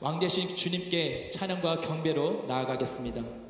왕 대신 주님께 찬양과 경배로 나아가겠습니다.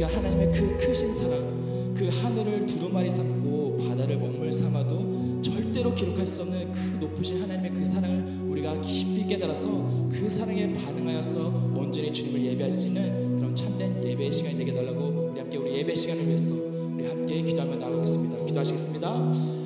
우리가 하나님의 그 크신 사랑, 그 하늘을 두루마리 삼고 바다를 먹물 삼아도 절대로 기록할 수 없는 그 높으신 하나님의 그 사랑을 우리가 깊이 깨달아서 그 사랑에 반응하여서 온전히 주님을 예배할 수 있는 그런 참된 예배의 시간이 되게 달라고 우리 함께 우리 예배 시간을 위해서 우리 함께 기도하며 나아가겠습니다. 기도하시겠습니다.